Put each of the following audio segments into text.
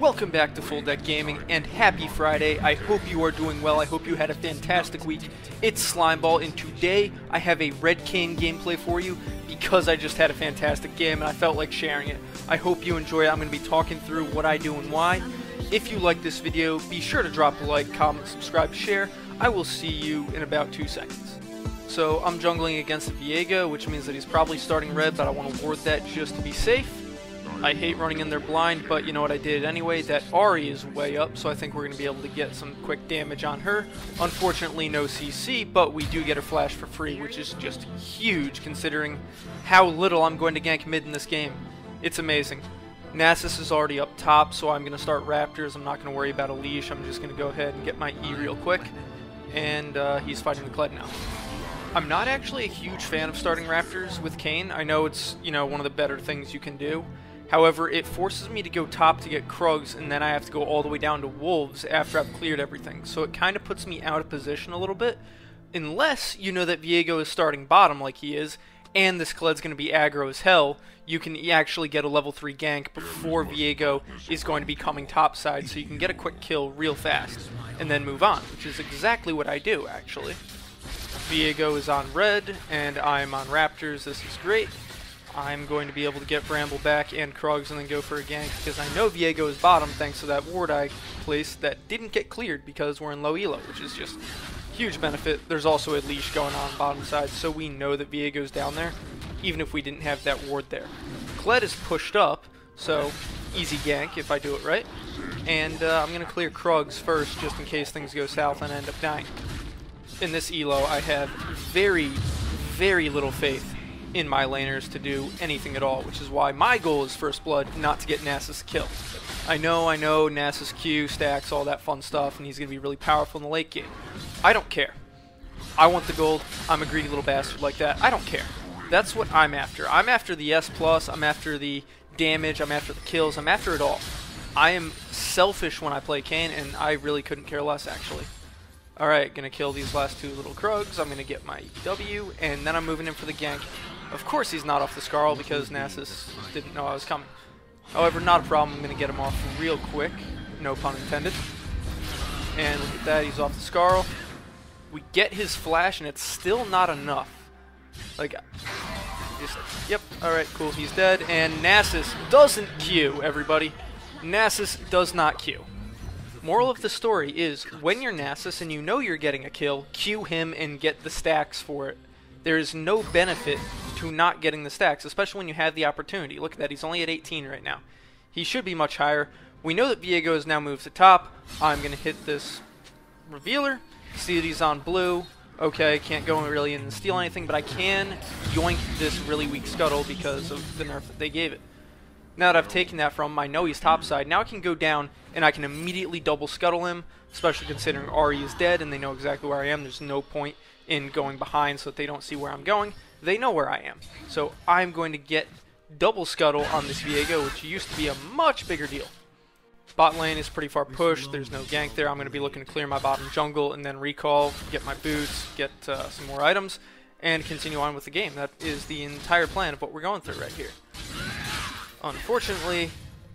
Welcome back to Full Deck Gaming and happy Friday. I hope you are doing well. I hope you had a fantastic week. It's Slimeball and today I have a Red Kayn gameplay for you because I just had a fantastic game and I felt like sharing it. I hope you enjoy it. I'm going to be talking through what I do and why. If you like this video, be sure to drop a like, comment, subscribe, share. I will see you in about two seconds. So I'm jungling against Viego, which means that he's probably starting red, but I want to ward that just to be safe. I hate running in there blind, but you know what, I did anyway. That Ahri is way up, so I think we're going to be able to get some quick damage on her. Unfortunately, no CC, but we do get her flash for free, which is just huge considering how little I'm going to gank mid in this game. It's amazing. Nasus is already up top, so I'm going to start Raptors. I'm not going to worry about a leash. I'm just going to go ahead and get my E real quick. And uh, he's fighting the Kled now. I'm not actually a huge fan of starting Raptors with Kayn. I know it's, you know, one of the better things you can do. However, it forces me to go top to get Krugs, and then I have to go all the way down to Wolves after I've cleared everything. So it kind of puts me out of position a little bit, unless you know that Viego is starting bottom like he is, and this Kled's going to be aggro as hell, you can actually get a level 3 gank before Viego is going to be coming topside, so you can get a quick kill real fast, and then move on, which is exactly what I do, actually. Viego is on red, and I'm on Raptors, this is great. I'm going to be able to get Bramble back and Krugs and then go for a gank because I know Viego is bottom thanks to that ward I placed that didn't get cleared because we're in low elo, which is just huge benefit. There's also a leash going on bottom side, so we know that Viego's down there, even if we didn't have that ward there. Kled is pushed up, so easy gank if I do it right. And uh, I'm going to clear Krugs first just in case things go south and I end up dying. In this elo, I have very, very little faith in my laners to do anything at all, which is why my goal is First Blood, not to get Nasus kill. I know, I know, Nasus Q, stacks, all that fun stuff, and he's going to be really powerful in the late game. I don't care. I want the gold. I'm a greedy little bastard like that. I don't care. That's what I'm after. I'm after the S+, plus. I'm after the damage, I'm after the kills, I'm after it all. I am selfish when I play Kayn, and I really couldn't care less, actually. Alright, gonna kill these last two little Krugs, I'm gonna get my W, and then I'm moving in for the gank. Of course he's not off the Skaarl because Nasus didn't know I was coming. However, not a problem. I'm going to get him off real quick. No pun intended. And look at that. He's off the Skaarl. We get his flash, and it's still not enough. Like, just, yep, alright, cool. He's dead. And Nasus doesn't Q, everybody. Nasus does not Q. Moral of the story is, when you're Nasus and you know you're getting a kill, Q him and get the stacks for it. There is no benefit to not getting the stacks, especially when you have the opportunity. Look at that, he's only at 18 right now. He should be much higher. We know that Viego has now moved to top. I'm going to hit this revealer. See that he's on blue. Okay, can't go really in and steal anything, but I can yoink this really weak scuttle because of the nerf that they gave it. Now that I've taken that from him, I know he's topside. Now I can go down and I can immediately double scuttle him, especially considering Ahri is dead and they know exactly where I am. There's no point in going behind so that they don't see where I'm going. They know where I am. So I'm going to get double scuttle on this Viego, which used to be a much bigger deal. Bot lane is pretty far pushed. There's no gank there. I'm going to be looking to clear my bottom jungle and then recall, get my boots, get uh, some more items, and continue on with the game. That is the entire plan of what we're going through right here. Unfortunately,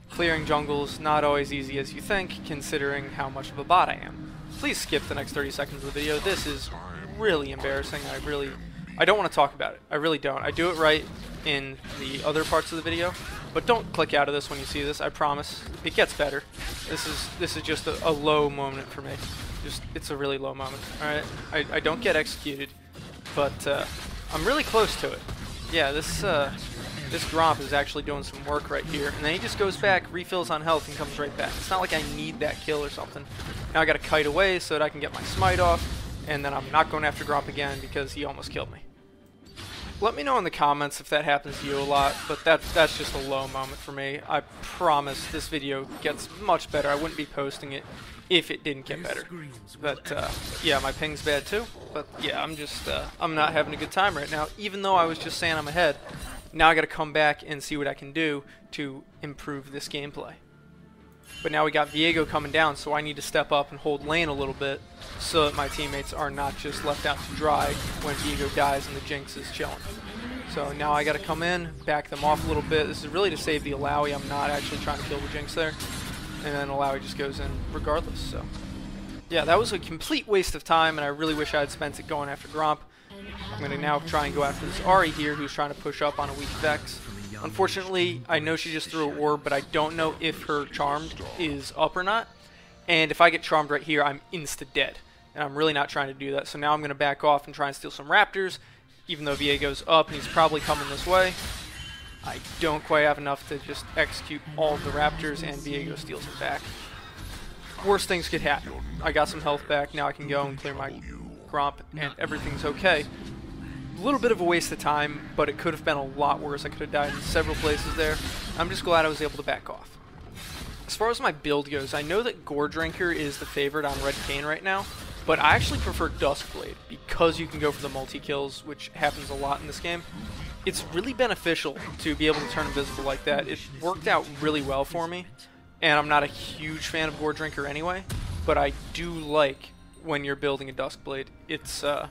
clearing jungles not always easy as you think, considering how much of a bot I am. Please skip the next 30 seconds of the video. This is really embarrassing. I really, I don't want to talk about it. I really don't. I do it right in the other parts of the video, but don't click out of this when you see this. I promise. It gets better. This is this is just a, a low moment for me. Just it's a really low moment. All right. I, I don't get executed, but uh, I'm really close to it. Yeah. This uh, this Gromp is actually doing some work right here, and then he just goes back, refills on health, and comes right back. It's not like I need that kill or something. Now I got to kite away so that I can get my smite off and then I'm not going after Gromp again because he almost killed me. Let me know in the comments if that happens to you a lot, but that, that's just a low moment for me. I promise this video gets much better. I wouldn't be posting it if it didn't get better. But, uh, yeah, my ping's bad too. But, yeah, I'm just, uh, I'm not having a good time right now. Even though I was just saying I'm ahead, now I gotta come back and see what I can do to improve this gameplay. But now we got Viego coming down, so I need to step up and hold lane a little bit so that my teammates are not just left out to dry when Viego dies and the Jinx is chilling. So now I got to come in, back them off a little bit. This is really to save the Illaoi. I'm not actually trying to kill the Jinx there. and then Illaoi just goes in regardless. So, yeah, that was a complete waste of time, and I really wish I had spent it going after Gromp. I'm going to now try and go after this Ahri here, who's trying to push up on a weak Vex. Unfortunately, I know she just threw a orb, but I don't know if her Charmed is up or not. And if I get Charmed right here, I'm insta-dead. And I'm really not trying to do that, so now I'm going to back off and try and steal some Raptors, even though Viego's up and he's probably coming this way. I don't quite have enough to just execute all the Raptors, and Viego steals it back. Worst things could happen. I got some health back, now I can go and clear my Gromp, and everything's okay. Little bit of a waste of time, but it could have been a lot worse. I could have died in several places there. I'm just glad I was able to back off. As far as my build goes, I know that Goredrinker is the favorite on Red Kayn right now, but I actually prefer Duskblade because you can go for the multi-kills, which happens a lot in this game. It's really beneficial to be able to turn invisible like that. It worked out really well for me, and I'm not a huge fan of Goredrinker anyway, but I do like when you're building a Duskblade. It's uh,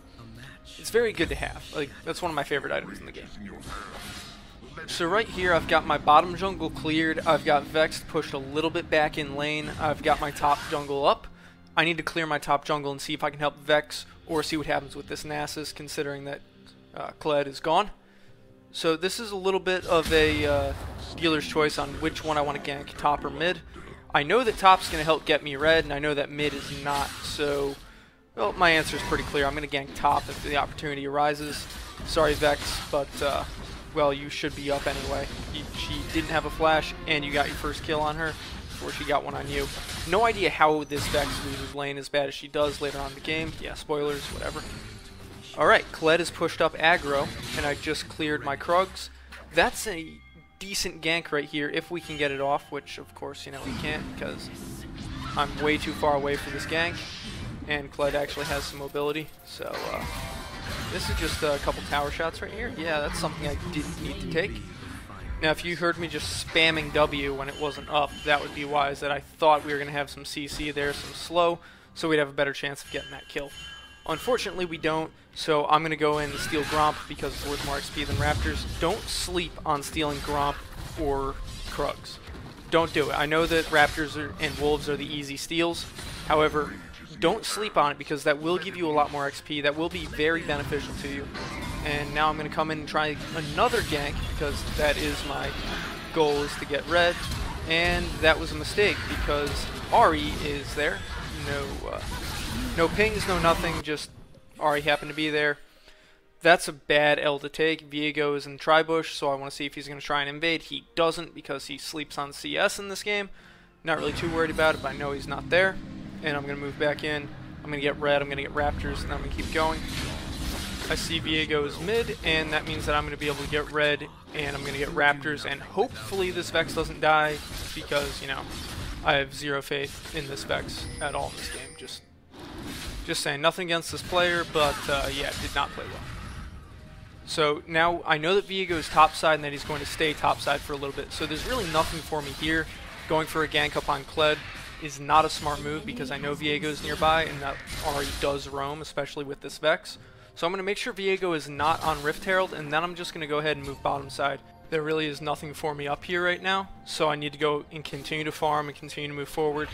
it's very good to have. Like that's one of my favorite items in the game. So right here, I've got my bottom jungle cleared. I've got Vex pushed a little bit back in lane. I've got my top jungle up. I need to clear my top jungle and see if I can help Vex or see what happens with this Nasus, considering that uh, Kled is gone. So this is a little bit of a uh, dealer's choice on which one I want to gank, top or mid. I know that top's going to help get me red, and I know that mid is not, so well, my answer is pretty clear. I'm going to gank top if the opportunity arises. Sorry, Vex, but, uh, well, you should be up anyway. she didn't have a flash, and you got your first kill on her before she got one on you. No idea how this Vex loses lane as bad as she does later on in the game. Yeah, spoilers, whatever. Alright, Kled is pushed up aggro, and I just cleared my Krugs. That's a decent gank right here if we can get it off, which of course, you know, we can't because I'm way too far away for this gank and Kled actually has some mobility. So uh, this is just a couple tower shots right here. Yeah, that's something I didn't need to take. Now, if you heard me just spamming W when it wasn't up, that would be wise. That I thought we were going to have some CC there, some slow, so we'd have a better chance of getting that kill. Unfortunately, we don't, so I'm going to go in and steal Gromp because it's worth more XP than Raptors. Don't sleep on stealing Gromp or Krugs. Don't do it. I know that Raptors are, and Wolves are the easy steals. However, don't sleep on it because that will give you a lot more XP. That will be very beneficial to you. And now I'm going to come in and try another gank because that is my goal is to get red. And that was a mistake because Ahri is there. No, uh, no pings, no nothing, just Ahri happened to be there. That's a bad L to take. Viego is in Tribush, so I want to see if he's going to try and invade. He doesn't because he sleeps on CS in this game. Not really too worried about it, but I know he's not there and I'm going to move back in. I'm going to get red, I'm going to get raptors, and I'm going to keep going. I see Viego's mid, and that means that I'm going to be able to get red, and I'm going to get raptors, and hopefully this Vex doesn't die, because, you know, I have zero faith in this Vex at all in this game. Just just saying, nothing against this player, but, uh, yeah, did not play well. So now I know that Viego is topside and that he's going to stay topside for a little bit, so there's really nothing for me here. Going for a gank up on Kled is not a smart move because I know Viego's nearby and that already does roam, especially with this Vex. So I'm going to make sure Viego is not on Rift Herald, and then I'm just going to go ahead and move bottom side. There really is nothing for me up here right now, so I need to go and continue to farm and continue to move forward.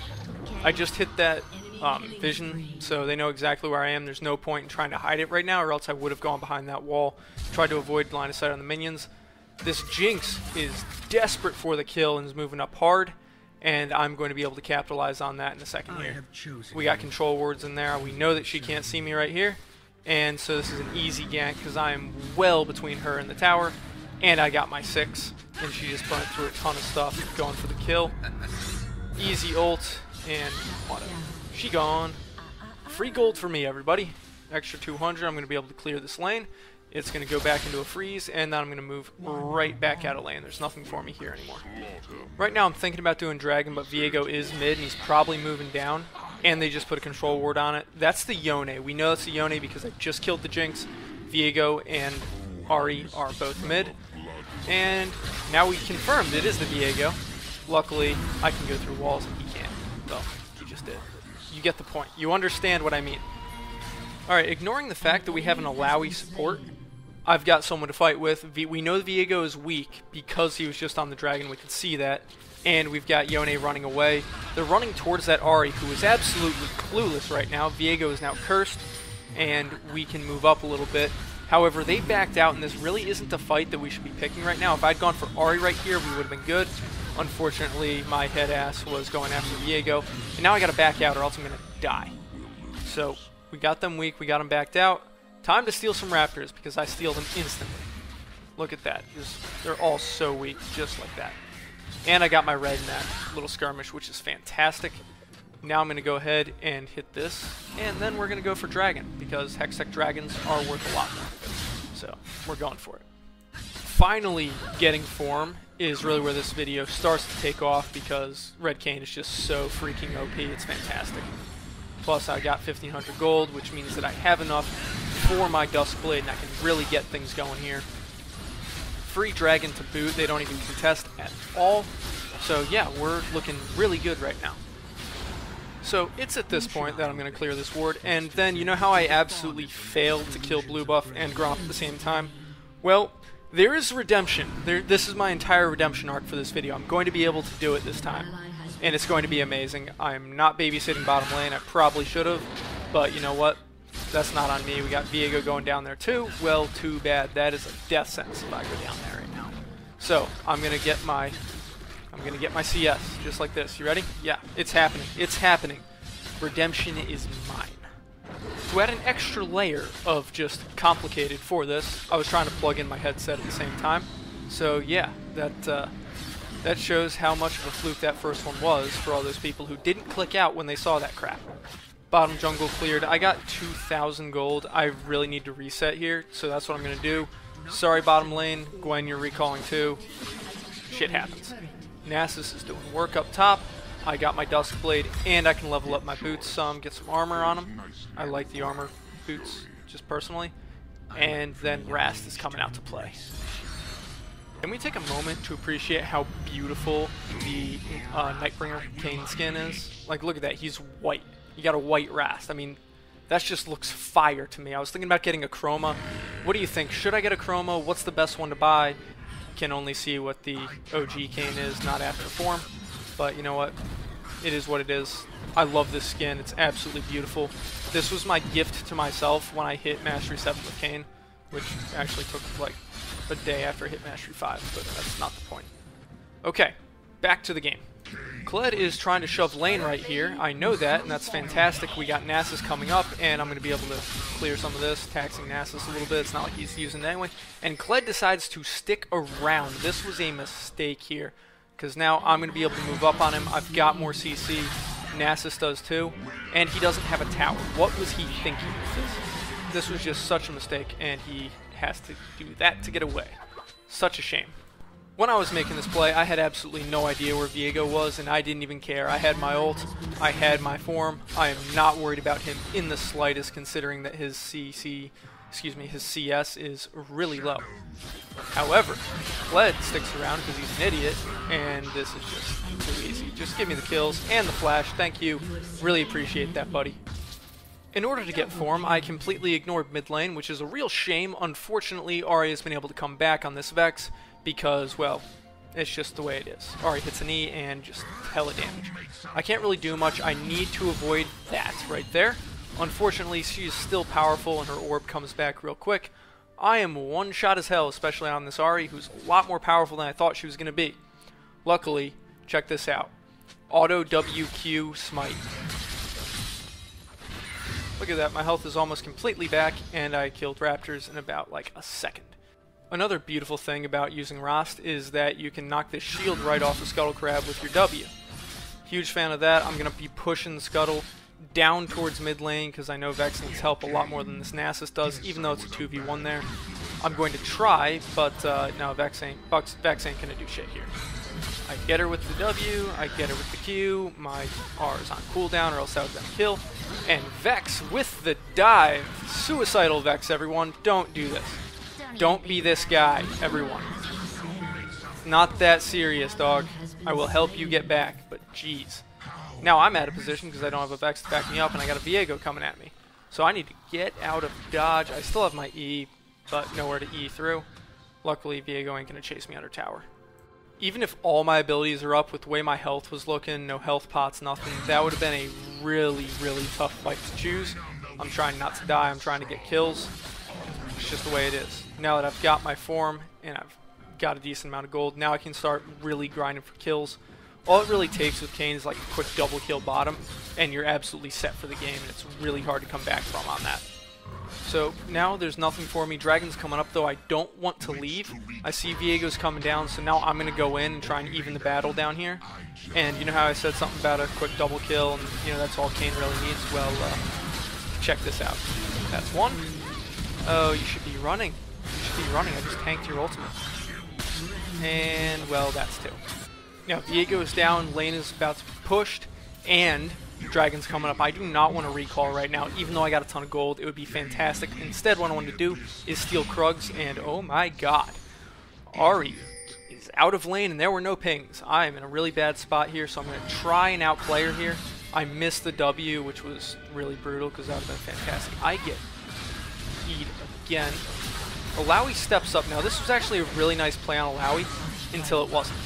I just hit that um, vision, so they know exactly where I am. There's no point in trying to hide it right now, or else I would have gone behind that wall, tried to avoid line of sight on the minions. This Jinx is desperate for the kill and is moving up hard and I'm going to be able to capitalize on that in the second here. We got control wards in there. We know that she can't see me right here, and so this is an easy gank because I am well between her and the tower, and I got my six, and she just burnt through a ton of stuff going for the kill. Easy ult, and whatever. She gone. Free gold for me, everybody. Extra 200. I'm going to be able to clear this lane. It's going to go back into a freeze, and then I'm going to move right back out of lane. There's nothing for me here anymore. Right now I'm thinking about doing Dragon, but Viego is mid, and he's probably moving down, and they just put a control ward on it. That's the Yone. We know that's the Yone because I just killed the Jinx. Viego and Ahri are both mid, and now we confirmed it is the Viego. Luckily, I can go through walls, and he can't. Well, he just did. You get the point. You understand what I mean. Alright, ignoring the fact that we have an Illaoi support, I've got someone to fight with. We know Viego is weak because he was just on the dragon. We can see that. And we've got Yone running away. They're running towards that Ahri, who is absolutely clueless right now. Viego is now cursed, and we can move up a little bit. However, they backed out, and this really isn't the fight that we should be picking right now. If I'd gone for Ahri right here, we would have been good. Unfortunately, my head ass was going after Viego, and now I got to back out or else I'm going to die. So, we got them weak, we got them backed out. Time to steal some Raptors, because I steal them instantly. Look at that. Just, they're all so weak, just like that. And I got my red in that little skirmish, which is fantastic. Now I'm going to go ahead and hit this, and then we're going to go for Dragon, because Hextech Dragons are worth a lot more. So, we're going for it. Finally getting form is really where this video starts to take off, because Red Kayn is just so freaking OP, it's fantastic. Plus I got 1500 gold, which means that I have enough for my Duskblade, and I can really get things going here free dragon to boot. They don't even contest at all. So yeah, we're looking really good right now. So it's at this point that I'm going to clear this ward, and then you know how I absolutely failed to kill blue buff and Gromp at the same time? Well, there is redemption. There, this is my entire redemption arc for this video. I'm going to be able to do it this time, and it's going to be amazing. I'm not babysitting bottom lane. I probably should have, but you know what? That's not on me. We got Viego going down there too. Well, too bad. That is a death sentence if I go down there right now. So I'm gonna get my I'm gonna get my CS just like this. You ready? Yeah, it's happening. It's happening. Redemption is mine. To add an extra layer of just complicated for this, I was trying to plug in my headset at the same time. So yeah, that uh, that shows how much of a fluke that first one was for all those people who didn't click out when they saw that crap. Bottom jungle cleared. I got 2,000 gold. I really need to reset here, so that's what I'm going to do. Sorry, bottom lane. Gwen, you're recalling too. Shit happens. Nasus is doing work up top. I got my Duskblade, and I can level up my boots some, get some armor on them. I like the armor boots, just personally. And then Rhaast is coming out to play. Can we take a moment to appreciate how beautiful the uh, Nightbringer Kayn skin is? Like, look at that. He's white you got a white Rhaast. I mean, that just looks fire to me. I was thinking about getting a Chroma. What do you think? Should I get a Chroma? What's the best one to buy? Can only see what the OG Kayn is, not after form. But you know what? It is what it is. I love this skin. It's absolutely beautiful. This was my gift to myself when I hit Mastery 7 with Kayn, which actually took like a day after hit Mastery 5, but that's not the point. Okay, back to the game. Kled is trying to shove lane right here. I know that, and that's fantastic. We got Nasus coming up, and I'm going to be able to clear some of this, taxing Nasus a little bit. It's not like he's using it anyway. And Kled decides to stick around. This was a mistake here, because now I'm going to be able to move up on him. I've got more CC. Nasus does too, and he doesn't have a tower. What was he thinking with this? This was just such a mistake, and he has to do that to get away. Such a shame. When I was making this play, I had absolutely no idea where Viego was, and I didn't even care. I had my ult, I had my form. I am not worried about him in the slightest, considering that his CC, excuse me, his CS is really low. However, Kled sticks around because he's an idiot, and this is just too easy. Just give me the kills and the flash. Thank you. Really appreciate that, buddy. In order to get form, I completely ignored mid lane, which is a real shame. Unfortunately, Ahri has been able to come back on this Vex, because, well, it's just the way it is. Alright, hits a knee and just hella damage. I can't really do much. I need to avoid that right there. Unfortunately, she's still powerful and her orb comes back real quick. I am one shot as hell, especially on this Ahri, who's a lot more powerful than I thought she was going to be. Luckily, check this out. Auto WQ Smite. Look at that, my health is almost completely back, and I killed raptors in about like a second. Another beautiful thing about using Rhaast is that you can knock this shield right off the Scuttle Crab with your W. Huge fan of that. I'm going to be pushing the Scuttle down towards mid lane because I know Vex needs help a lot more than this Nasus does, even though it's a 2v1 there. I'm going to try, but uh, no, Vex ain't, Vex ain't going to do shit here. I get her with the W, I get her with the Q, my R is on cooldown or else that would have been a kill. And Vex with the dive. Suicidal Vex, everyone. Don't do this. Don't be this guy, everyone. not that serious, dog. I will help you get back, but jeez. Now I'm out of position because I don't have a Vex to back me up, and I got a Viego coming at me. So I need to get out of dodge. I still have my E, but nowhere to E through. Luckily, Viego ain't to chase me under tower. Even if all my abilities are up with the way my health was looking, no health pots, nothing, that would have been a really, really tough fight to choose. I'm trying not to die, I'm trying to get kills. It's just the way it is. Now that I've got my form and I've got a decent amount of gold, now I can start really grinding for kills. All it really takes with Kayn is like a quick double kill bottom, and you're absolutely set for the game, and it's really hard to come back from on that. So now there's nothing for me. Dragon's coming up, though. I don't want to leave. I see Viego's coming down, so now I'm going to go in and try and even the battle down here. And you know how I said something about a quick double kill, and you know that's all Kayn really needs? Well, uh, check this out. That's one. Oh, you should be running. You should be running. I just tanked your ultimate. And, well, that's two. Now, Viego is down, lane is about to be pushed, and Dragon's coming up. I do not want to recall right now, even though I got a ton of gold. It would be fantastic. Instead, what I want to do is steal Krugs, and oh my god. Ahri is out of lane, and there were no pings. I am in a really bad spot here, so I'm going to try and outplay her here. I missed the W, which was really brutal, because that would have been fantastic. I get E'd again. Illaoi steps up. Now, this was actually a really nice play on Illaoi until it wasn't.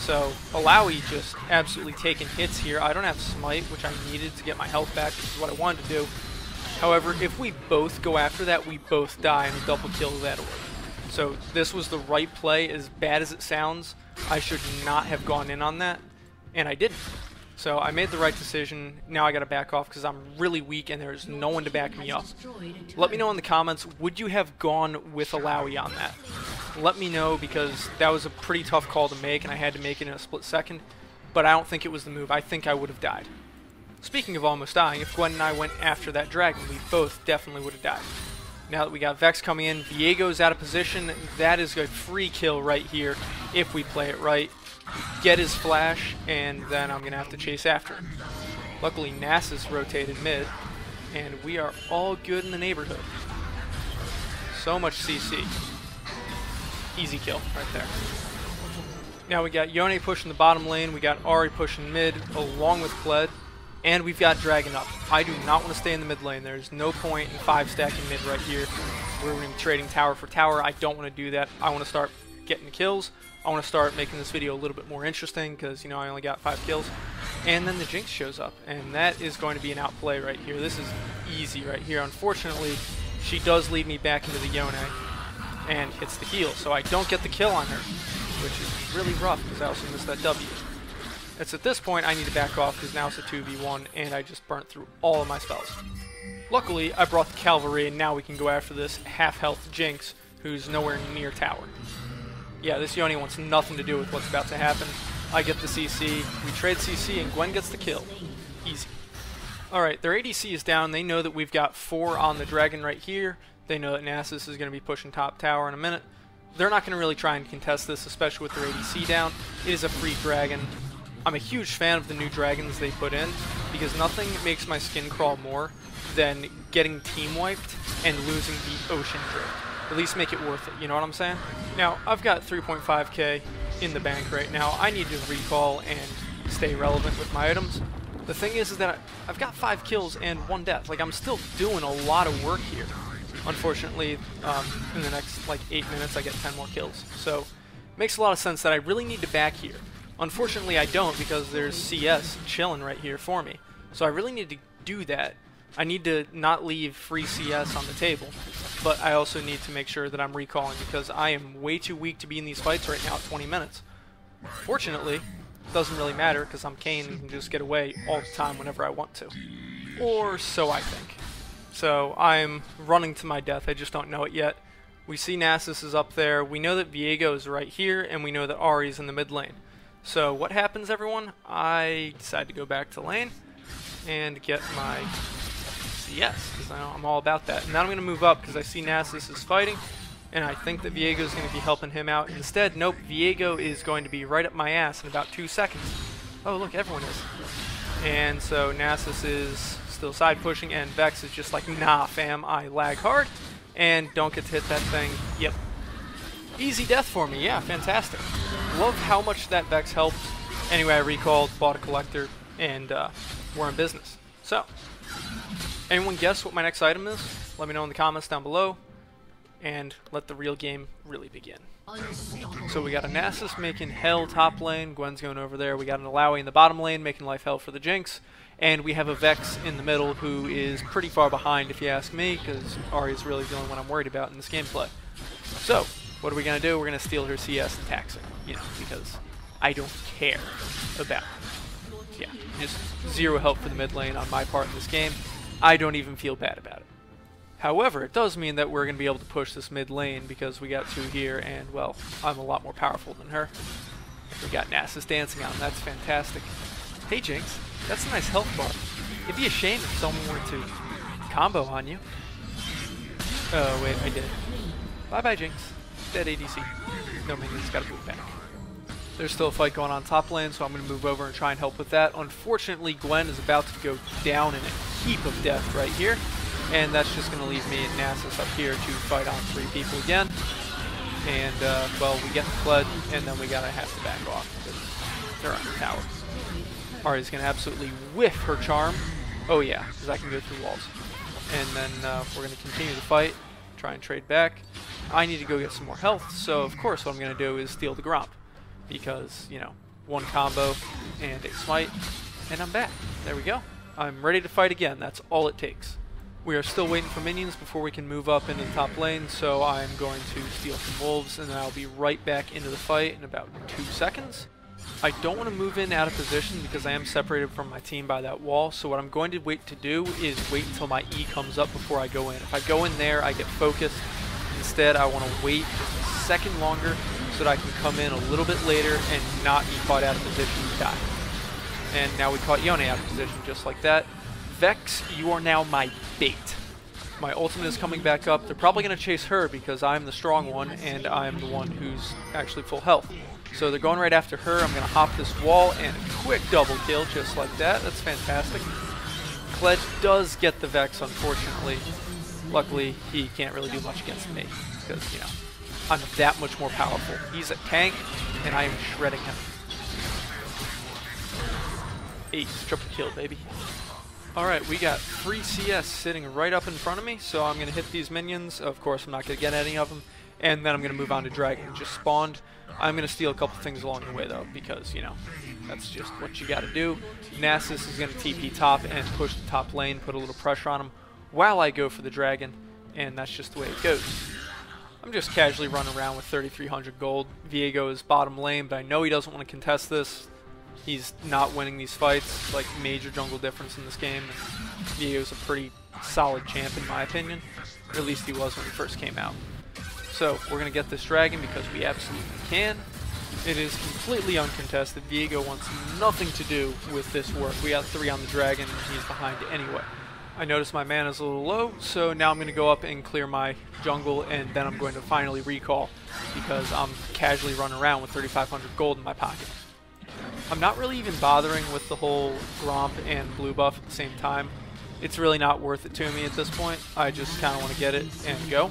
So Illaoi just absolutely taking hits here. I don't have Smite, which I needed to get my health back, which is what I wanted to do. However, if we both go after that, we both die and a double kill that away. So this was the right play, as bad as it sounds. I should not have gone in on that, and I didn't. So I made the right decision. Now I gotta back off because I'm really weak and there's no one to back me up. Let me know in the comments, would you have gone with Illaoi on that? Let me know because that was a pretty tough call to make and I had to make it in a split second. But I don't think it was the move. I think I would have died. Speaking of almost dying, if Gwen and I went after that dragon, we both definitely would have died. Now that we got Vex coming in, Viego's out of position. That is a free kill right here if we play it right get his flash, and then I'm going to have to chase after him. Luckily, Nasus rotated mid, and we are all good in the neighborhood. So much CC. Easy kill right there. Now we got Yone pushing the bottom lane, we got Ahri pushing mid, along with Kled, and we've got Dragon up. I do not want to stay in the mid lane. There's no point in 5 stacking mid right here. We're going to be trading tower for tower. I don't want to do that. I want to start getting kills. I want to start making this video a little bit more interesting because, you know, I only got five kills. And then the Jinx shows up, and that is going to be an outplay right here. This is easy right here. Unfortunately, she does lead me back into the Yone and hits the heal, so I don't get the kill on her, which is really rough because I also missed that W. It's at this point I need to back off because now it's a 2v1 and I just burnt through all of my spells. Luckily, I brought the cavalry and now we can go after this half-health Jinx who's nowhere near tower. Yeah, this Yone wants nothing to do with what's about to happen. I get the CC, we trade CC, and Gwen gets the kill. Easy. Alright, their ADC is down. They know that we've got four on the dragon right here. They know that Nasus is going to be pushing top tower in a minute. They're not going to really try and contest this, especially with their ADC down. It is a free dragon. I'm a huge fan of the new dragons they put in, because nothing makes my skin crawl more than getting team wiped and losing the Ocean Drift at least make it worth it, you know what I'm saying? Now, I've got 3.5k in the bank right now. I need to recall and stay relevant with my items. The thing is, is that I've got 5 kills and 1 death. Like, I'm still doing a lot of work here. Unfortunately, um, in the next, like, 8 minutes, I get 10 more kills. So, makes a lot of sense that I really need to back here. Unfortunately, I don't because there's CS chilling right here for me. So I really need to do that I need to not leave free CS on the table, but I also need to make sure that I'm recalling because I am way too weak to be in these fights right now at 20 minutes. Fortunately, it doesn't really matter because I'm Kayn and can just get away all the time whenever I want to. Or so I think. So I'm running to my death, I just don't know it yet. We see Nasus is up there, we know that Viego is right here, and we know that Ahri's in the mid lane. So what happens everyone? I decide to go back to lane and get my yes, because I'm all about that. And now I'm going to move up because I see Nasus is fighting, and I think that Viego is going to be helping him out. Instead, nope, Viego is going to be right up my ass in about two seconds. Oh, look, everyone is. And so Nasus is still side pushing, and Vex is just like, nah, fam, I lag hard, and don't get to hit that thing. Yep. Easy death for me, yeah, fantastic. Love how much that Vex helped. Anyway, I recalled, bought a collector, and uh, we're in business. So, Anyone guess what my next item is? Let me know in the comments down below. and let the real game really begin. So we got a Nasus making hell top lane, Gwen's going over there, we got an Illaoi in the bottom lane making life hell for the Jinx, and we have a Vex in the middle who is pretty far behind if you ask me, because Ahri is really the only one I'm worried about in this gameplay. So, what are we going to do? We're going to steal her CS and tax her, you know, because I don't care about Yeah, just zero help for the mid lane on my part in this game. I don't even feel bad about it. However, it does mean that we're going to be able to push this mid lane because we got two here, and, well, I'm a lot more powerful than her. We got Nasus dancing on, that's fantastic. Hey, Jinx, that's a nice health bar. It'd be a shame if someone were to combo on you. Oh, wait, I did. Bye-bye, Jinx. Dead ADC. No minions, gotta move back. There's still a fight going on top lane, so I'm going to move over and try and help with that. Unfortunately, Gwen is about to go down in a heap of death right here. And that's just going to leave me and Nasus up here to fight on three people again. And, uh, well, we get the flood, and then we got to have to back off because they're under tower. Ahri's going to absolutely whiff her charm. Oh yeah, because I can go through walls. And then uh, we're going to continue the fight, try and trade back. I need to go get some more health, so of course what I'm going to do is steal the Gromp. Because, you know, one combo and a smite, and I'm back. There we go. I'm ready to fight again. That's all it takes. We are still waiting for minions before we can move up into the top lane, so I'm going to steal some wolves, and then I'll be right back into the fight in about two seconds. I don't want to move in out of position because I am separated from my team by that wall, so what I'm going to wait to do is wait until my E comes up before I go in. If I go in there, I get focused. Instead, I want to wait just a second longer so that I can come in a little bit later and not be caught out of position and die. And now we caught Yone out of position just like that. Vex, you are now my bait. My ultimate is coming back up. They're probably going to chase her because I'm the strong one and I'm the one who's actually full health. So they're going right after her. I'm going to hop this wall and a quick double kill just like that. That's fantastic. Kled does get the Vex, unfortunately. Luckily, he can't really do much against me because, you know, I'm that much more powerful. He's a tank, and I am shredding him. Ace, triple kill, baby. Alright, we got free CS sitting right up in front of me, so I'm going to hit these minions. Of course, I'm not going to get any of them. And then I'm going to move on to Dragon. Just spawned. I'm going to steal a couple things along the way, though, because, you know, that's just what you got to do. Nasus is going to TP top and push the top lane, put a little pressure on him while I go for the Dragon, and that's just the way it goes. I'm just casually running around with 3,300 gold. Viego is bottom lane, but I know he doesn't want to contest this. He's not winning these fights, like major jungle difference in this game. Viego's a pretty solid champ in my opinion, or at least he was when he first came out. So we're going to get this dragon because we absolutely can. It is completely uncontested. Viego wants nothing to do with this work. We got three on the dragon and he's behind anyway. I notice my mana is a little low, so now I'm going to go up and clear my jungle, and then I'm going to finally recall because I'm casually running around with 3,500 gold in my pocket. I'm not really even bothering with the whole Gromp and blue buff at the same time. It's really not worth it to me at this point. I just kind of want to get it and go.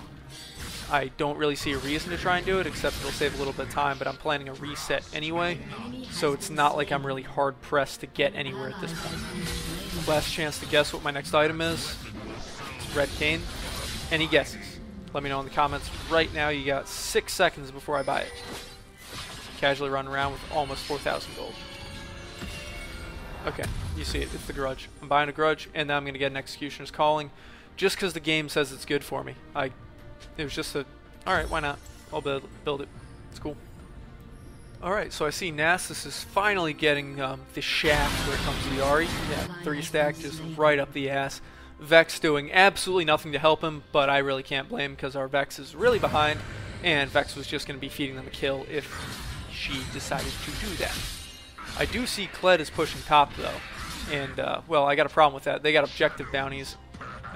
I don't really see a reason to try and do it, except it'll save a little bit of time, but I'm planning a reset anyway, so it's not like I'm really hard-pressed to get anywhere at this point. Last chance to guess what my next item is. It's Red Kayn. Any guesses? Let me know in the comments right now. You got six seconds before I buy it. Casually run around with almost 4,000 gold. Okay, you see it. It's the Grudge. I'm buying a Grudge, and then I'm going to get an Executioner's Calling, just because the game says it's good for me. I, It was just a, alright, why not? I'll build, build it. It's cool. Alright, so I see Nasus is finally getting um, the shaft where it comes to the Ahri. Yeah, three stack just right up the ass. Vex doing absolutely nothing to help him, but I really can't blame because our Vex is really behind, and Vex was just going to be feeding them a kill if she decided to do that. I do see Kled is pushing top though, and uh, well, I got a problem with that. They got objective bounties.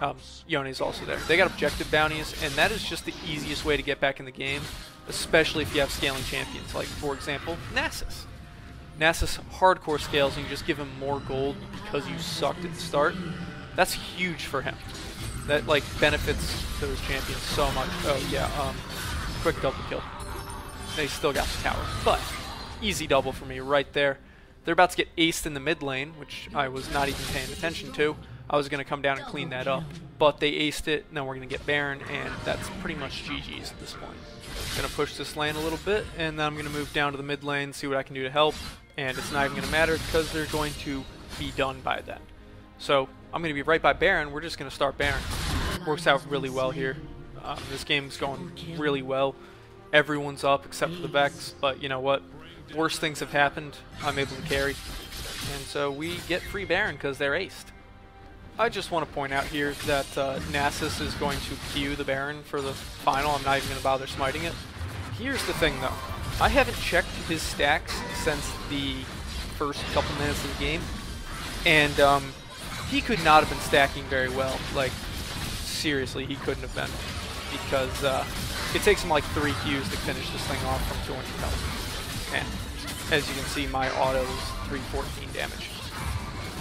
Um, Yone's also there. They got objective bounties, and that is just the easiest way to get back in the game, especially if you have scaling champions, like for example, Nasus. Nasus hardcore scales, and you just give him more gold because you sucked at the start. That's huge for him. That like benefits those champions so much. Oh yeah, um, quick double kill. They still got the tower, but easy double for me right there. They're about to get aced in the mid lane, which I was not even paying attention to. I was going to come down and clean that up. but they aced it. Now we're going to get Baron, and that's pretty much GG's at this point. Going to push this lane a little bit, and then I'm going to move down to the mid lane, see what I can do to help, and it's not even going to matter because they're going to be done by then. So I'm going to be right by Baron. We're just going to start Baron. Works out really well here. Um, this game's going really well. Everyone's up except for the Vex, but you know what? Worse things have happened. I'm able to carry. And so we get free Baron because they're aced. I just want to point out here that uh, Nasus is going to queue the Baron for the final. I'm not even going to bother smiting it. Here's the thing though. I haven't checked his stacks since the first couple minutes of the game. And um, he could not have been stacking very well. Like, seriously, he couldn't have been. Because uh, it takes him like three Qs to finish this thing off from 200 health. And as you can see, my auto is 314 damage.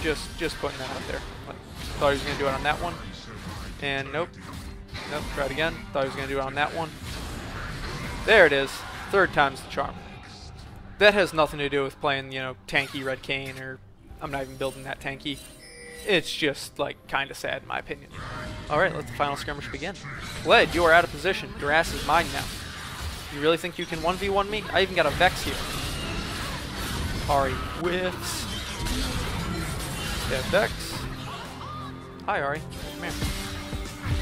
Just just putting that out there. Like, thought he was going to do it on that one. And nope. Nope, try it again. Thought he was going to do it on that one. There it is. Third time's the charm. That has nothing to do with playing, you know, tanky Red Kayn or I'm not even building that tanky. It's just, like, kind of sad in my opinion. Alright, let the final skirmish begin. Led, you are out of position. Your ass is mine now. You really think you can 1v1 me? I even got a Vex here. Ahri whiffs. Vex. Hi, Ahri. Come here.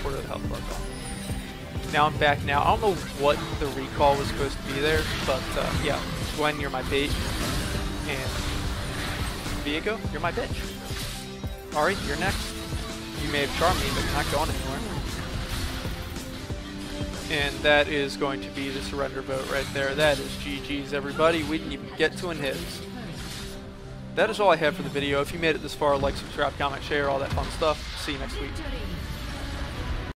Of the health bar call. Now I'm back now. I don't know what the recall was supposed to be there, but uh, yeah. Gwen, you're my bait. And Viego, you're my bitch. Ahri, you're next. You may have charmed me, but you're not going anywhere. And that is going to be the surrender vote right there. That is GG's, everybody. We didn't even get to an hits. That is all I have for the video. If you made it this far, like, subscribe, comment, share, all that fun stuff. See you next week.